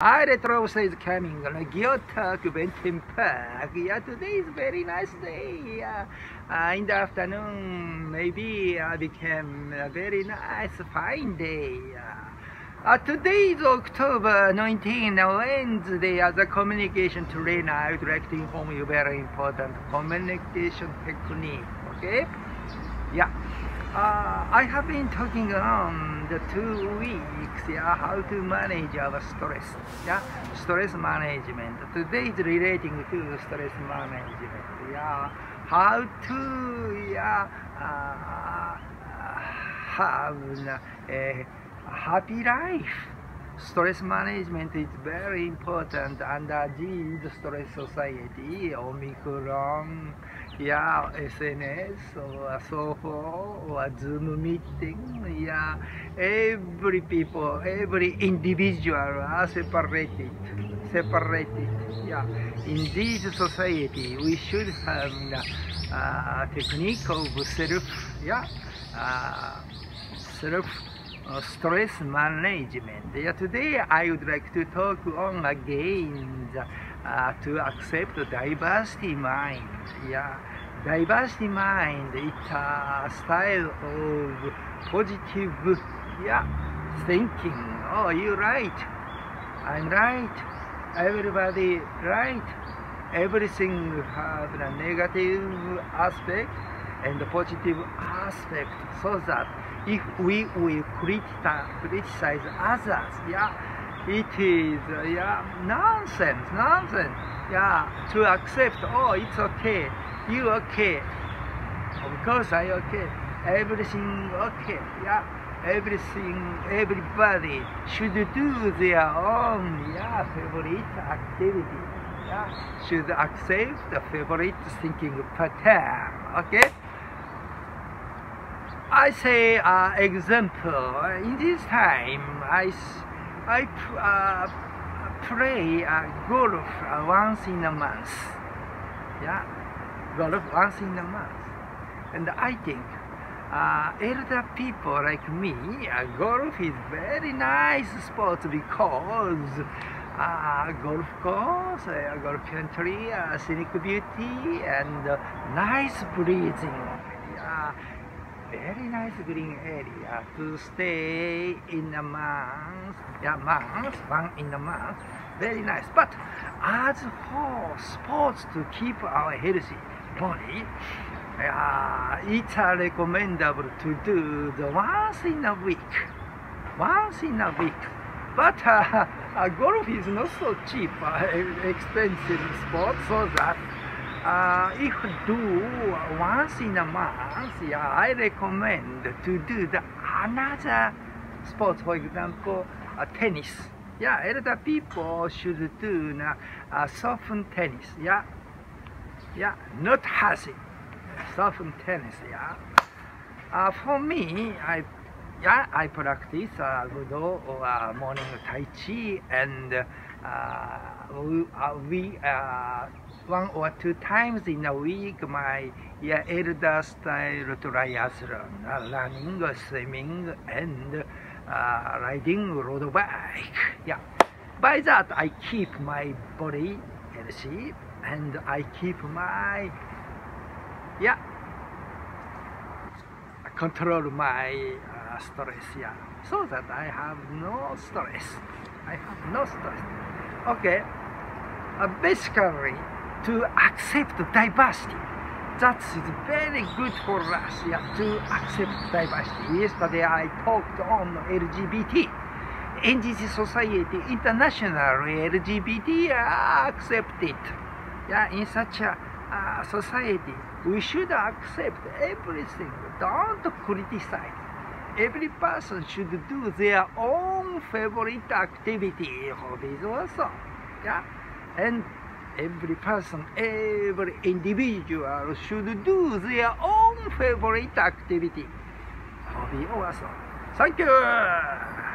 Hi, Retro is coming. Gyotak Benton Park. Yeah, today is very nice day. Yeah. Uh, in the afternoon, maybe uh, became a very nice, fine day. Uh, today is October 19, Wednesday. As a communication trainer, I would like to inform you very important communication technique. Okay? Yeah. Uh, I have been talking on the two weeks, yeah, how to manage our stress, yeah, stress management. Today is relating to stress management, yeah, how to, yeah, uh, have a happy life. Stress management is very important under this stress society, Omicron, yeah, SNS or so or Zoom meeting, yeah, every people, every individual are separated, separated, yeah. In this society, we should have a uh, technique of self, yeah, uh, self uh, stress management. Yeah, today I would like to talk on again the, uh, to accept diversity mind. Yeah, diversity mind it's a style of positive yeah thinking. Oh, you're right. I'm right. Everybody right. Everything has a negative aspect and a positive aspect so that if we will criticize others, yeah, it is, uh, yeah, nonsense, nonsense, yeah, to accept, oh, it's okay, you okay, of course I okay, everything okay, yeah, everything, everybody should do their own, yeah, favorite activity, yeah, should accept the favorite thinking pattern, okay? I say uh, example. In this time, I, I uh, play golf once in a month. Yeah, golf once in a month. And I think uh, elder people like me, uh, golf is very nice sport because uh, golf course, uh, golf country, uh, scenic beauty, and uh, nice breathing. Yeah very nice green area to stay in a month, yeah, month, one in a month, very nice. But as for sports to keep our healthy body, uh, it's recommendable to do the once in a week, once in a week. But uh, uh, golf is not so cheap, uh, expensive sport, so that uh, if do once in a month, yeah, I recommend to do the another sport, for example, uh, tennis. Yeah, elder people should do uh, soften tennis. Yeah, yeah, not hard, soften tennis. Yeah. Uh, for me, I yeah, I practice uh, Budo or uh, morning Tai Chi and uh, we, uh, we uh, one or two times in a week my yeah, elder style triathlon, uh, running, swimming, and uh, riding road bike. Yeah. By that, I keep my body healthy and I keep my yeah control my uh, stress. Yeah, so that I have no stress. I have no stress. Okay. Uh, basically to accept diversity. That is very good for us yeah, to accept diversity. Yesterday I talked on LGBT. This society, internationally LGBT are accepted. Yeah, in such a uh, society, we should accept everything. Don't criticize. Every person should do their own favorite activity, hobbies also. Yeah, and every person, every individual should do their own favorite activity. Hobby also. Thank you.